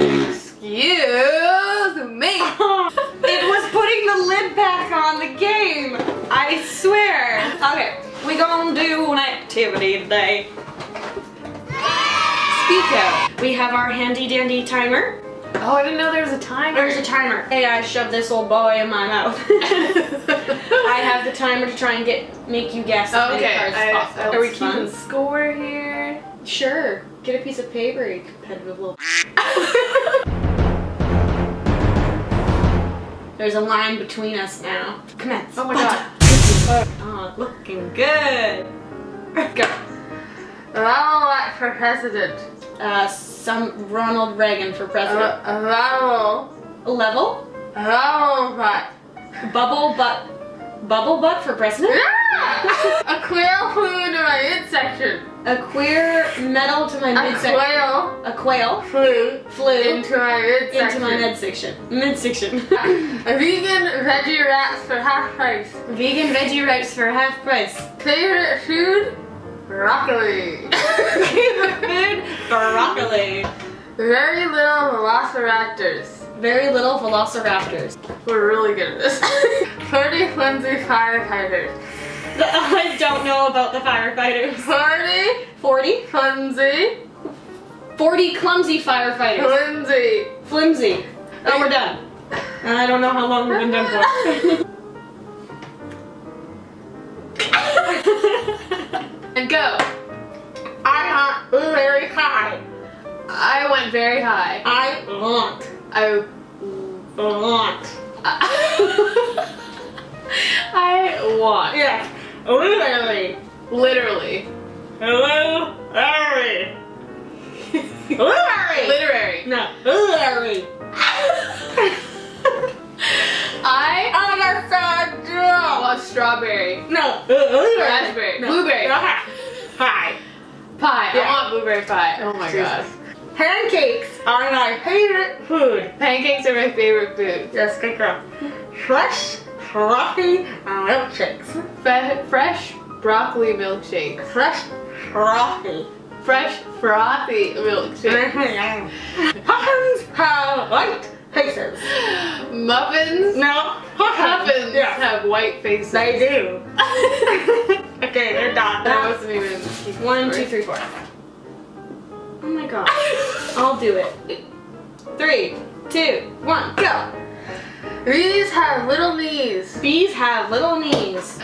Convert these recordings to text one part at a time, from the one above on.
Excuse me. it was putting the lid back on the game. I swear. Okay, we gonna do an activity today. Speak out. We have our handy dandy timer. Oh, I didn't know there was a timer. There's a timer. Hey, I shoved this old boy in my mouth. I have the timer to try and get make you guess Okay, cards I- possible. are we keeping fun. score here? Sure. Get a piece of paper, you competitive little. There's a line between us now. Commence. Oh my god. Oh, looking good. Go. Ronald for president. Uh, some Ronald Reagan for Uh, president. Ronald. Level. Ronald butt. Bubble butt. Bubble butt for president. A quail flew into my midsection. A queer metal to my midsection. A quail A quail flew flew into my midsection. into my midsection. Midsection. A vegan veggie wraps for half price. Vegan veggie wraps for half price. Favorite food? Broccoli. Favorite food? Broccoli. Very little velociraptors. Very little velociraptors. We're really good at this. 30 flimsy firefighters. I don't know about the firefighters. 40 40? flimsy. 40 clumsy firefighters. Flimsy. Flimsy. Oh, we're done. And I don't know how long we've been done for. And go. I want very high. I went very high. I want. I Want. I want. Yes. Literally. Literally. Hello, Larry. Larry. Literary. No, Larry. I sad girl. want strawberry. No, Raspberry. Blueberry. Hi. Pie. Yeah. I want blueberry pie. Oh my god. Pancakes are my favorite food. Pancakes are my favorite food. Yes, good girl. Fresh, frothy milkshakes. Fresh broccoli milkshake. Fresh, frothy. Fresh frothy milkshake. Mm-hmm, puffins have white faces. Muffins. No, Muffins have white faces. they do. okay, they're done. That wasn't even. One, two, three, four. Oh my god. I'll do it. Three, two, one, go. These have little knees. Bees have little knees.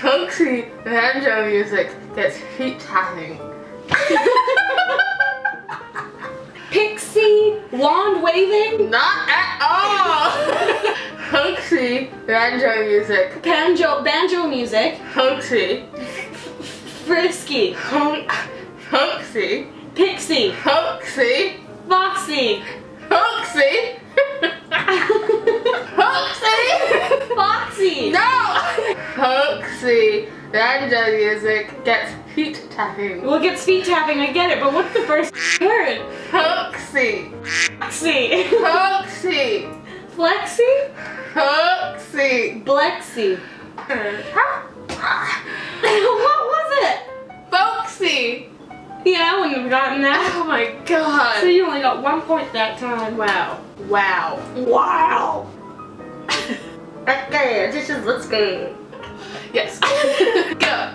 Folksy banjo music gets feet tapping. Pixie wand waving. Not at all. Folksy banjo music. Banjo, banjo music. Folksy. Frisky. Folksy. Pixie. Folksy. Foxy. Folksy. Folksy. Foxy. No! Folksy banjo music gets feet tapping. Well, it gets feet tapping, I get it, but what's the first word? Folksy. Foxy. Folksy. Flexi? Folksy. Blexy. what was it? Folksy. Yeah, I wouldn't have gotten that. Oh my god. So you only got one point that time. Wow. Wow. Wow. Okay, this is let's go. Yes. Go.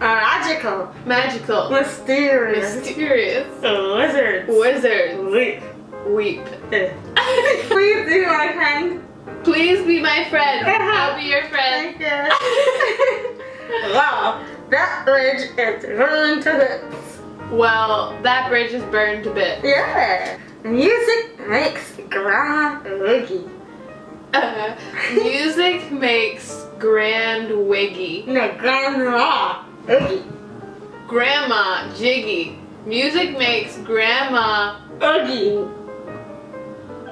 Magical. Magical. Mysterious. Mysterious. Lizards. Wizards. Leap. Weep. Eh. Please be my friend. Please be my friend. I'll be your friend. Thank you. wow, that bridge is ruined to bits. Well, that bridge is burned to bits. Yeah. Music makes grandma wiggy. Uh, music makes grand wiggy. No, grandma. Grandma jiggy. Music makes grandma Oogie.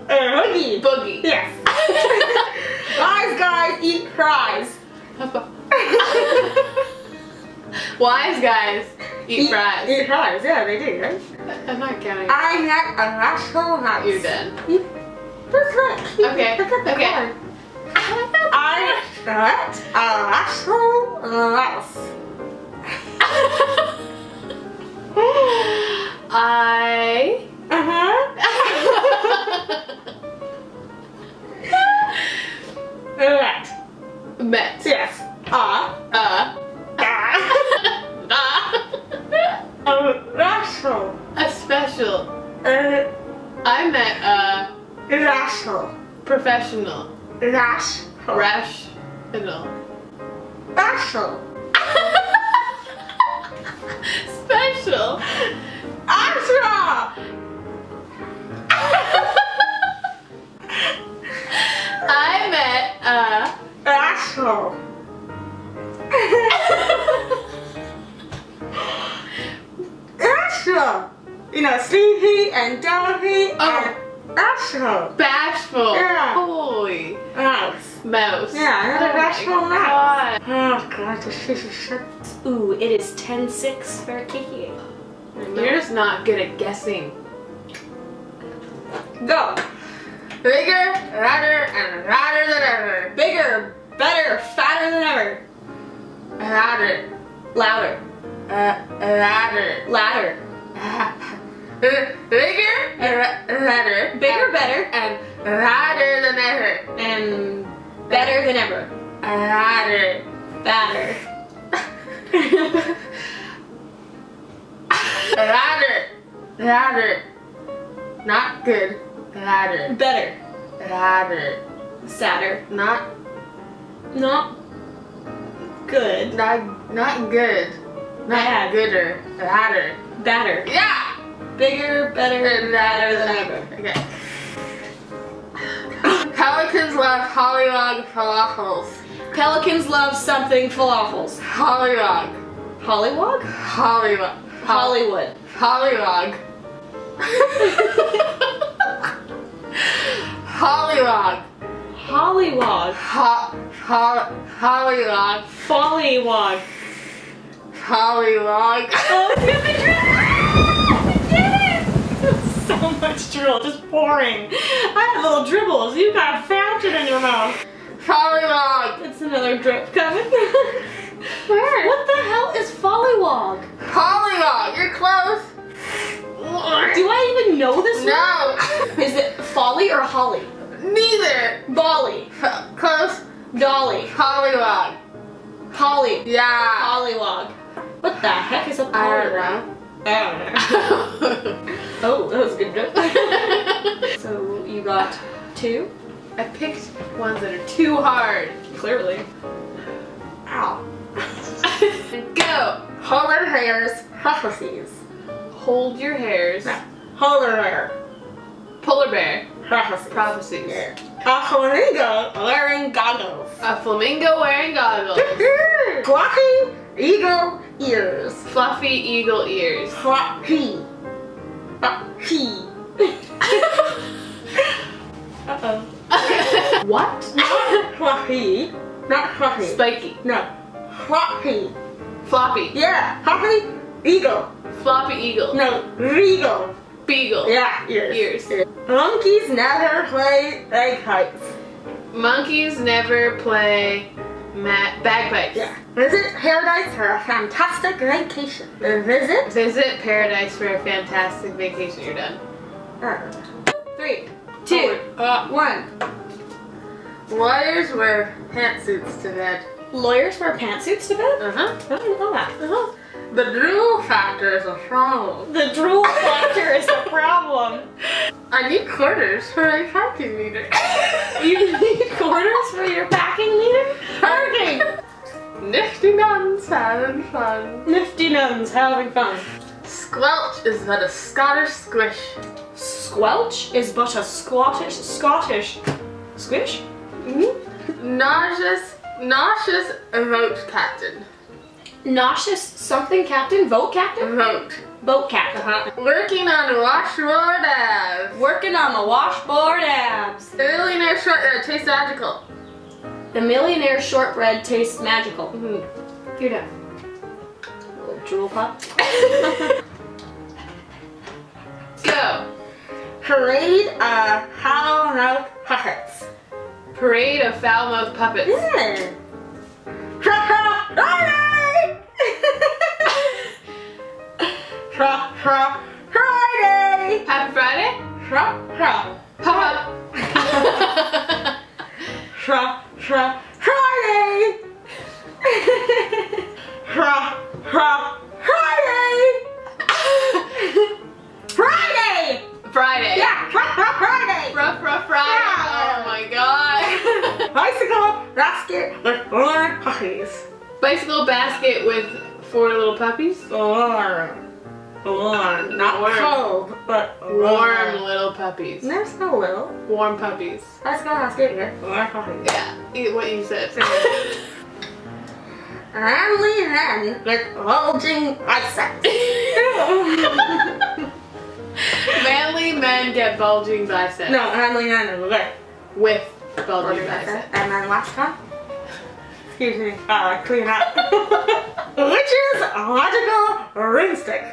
Uh, Oogie. boogie. Yes. Wise guys eat fries. Wise guys eat fries. Eat fries, yeah, they do, right? I'm not counting. I met a rascal mouse. You're done. Okay, Look at the okay. I met a rascal mouse. I Uh-huh. Professional. Rash. Rational. Rational. Bashful. Yeah. Holy Mouse. mouse. Yeah, another Oh mouse. God. Oh god, this is shit. Ooh, it is 10-6 for Kiki. You're just not good at guessing. Go. Bigger, radder, and radder than ever. Bigger, better, fatter than ever. Radder. Louder. Uh, radder. Louder. Bigger, and radder. Bigger, better, and radder than ever. and better than ever. Radder. Better. Radder. Radder. Not good. Radder. better. Radder. Sadder. Not Not good. not not good. Not Bad. gooder. Radder. Better. Yeah. Bigger, better, Radder than ever. Okay. Pelicans love hollywog falafels. Pelicans love something falafels. Hollywog. Hollywog? Hollywog. Hollywood. Hollywog. Hollywog. Hollywog. Ho- ho- Hollywog. Follywog. Hollywog. Oh, did we do it? We did it! So much drill, just pouring. I have little dribbles. You got a fountain in your mouth. Hollywog. It's another drip coming. Where? what the hell is follywog? Hollywog. You're close. Do I even know this No. word? Is it folly or holly? Neither. Bolly. Close. Dolly. Hollywog. Holly. Yeah. Pollywog. What the heck is a I pollywog? I don't know. Oh, that was a good joke. so you got two? I picked ones that are too hard. Clearly. Ow. Go. Hold Holler hairs, prophecies. Hold your hairs. Holler hair, Polar bear. prophecies. Prophecies. A flamingo wearing goggles. A flamingo wearing goggles. Fluffy eagle ears. Fluffy eagle ears. Fluffy. Fluffy. Uh-oh. what? Not fluffy. Not fluffy. Spiky. No. Fluffy. Floppy. Yeah. Fluffy eagle. Floppy eagle. No. Regal. Beagle. Yeah. Ears. Ears. Monkeys never play bagpipes. Monkeys never play bagpipes. Yeah. Visit paradise for a fantastic vacation. Visit. Visit paradise for a fantastic vacation. You're done. Uh, three, two, Uh, one. lawyers wear pantsuits to bed. Lawyers wear pantsuits to bed? Uh huh. I didn't know that. Uh-huh. The drool factor is a problem. The drool factor is a problem. I need quarters for my parking meter. You need quarters for your packing meter? Parking! Nifty nuns having fun. Nifty nuns having fun. Squelch is but a Scottish squish. Squelch is but a Scottish, Scottish squish? Hmm? Nauseous, nauseous vote captain. Nauseous something captain? Vote captain? Vote. Boat captain. Working on washboard abs. Working on the washboard abs. The millionaire short uh, tastes magical. The millionaire shortbread tastes magical. Mm-hmm. You're done. little drool pop. Go. Parade of hollow mouth puppets. Parade of foul-mouthed puppets. Yeah. Ha ha! Ha ha! Friday! Happy Friday. Ha ha! Pop Ha ha! Friday! Ha ha! Friday! Friday! Friday. Yeah, Rough Rough Friday. Rough Rough Friday. Yeah. Oh my god. Bicycle basket with four puppies. Bicycle basket with four little puppies. Warm. Warm. Not Warm. cold, but Warm little puppies. There's no little. Warm puppies. Bicycle basket with four puppies. Yeah, eat what you said. Manly men with bulging biceps. Manly men get bulging biceps. no, manly men with With bulging biceps. biceps. And then last one. Excuse me, uh, clean up. Which is magical broomstick.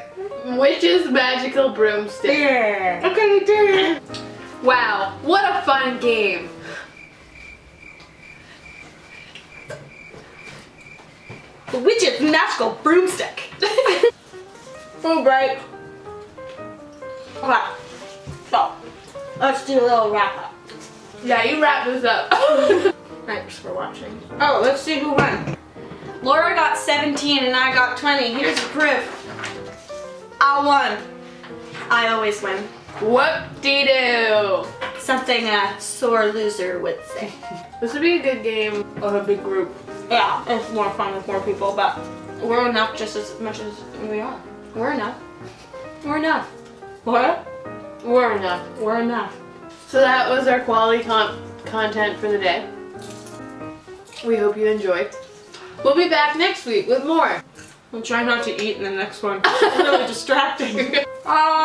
Witch's magical broomstick. Yeah. Okay, you did it. Wow, what a fun game. The witch's magical broomstick. Food break. Okay. So, let's do a little wrap up. Yeah, you wrap this up. Thanks for watching. Oh, let's see who won. Laura got 17 and I got 20. Here's the proof. I won. I always win. Whoop-de-doo. Something a sore loser would say. This would be a good game of a big group. Yeah, it's more fun with more people, but we're enough just as much as we are. We're enough. We're enough. What? We're enough. We're enough. So that was our quality con content for the day. We hope you enjoyed. We'll be back next week with more. We'll try not to eat in the next one. It's really distracting. Bye. Bye. Bye.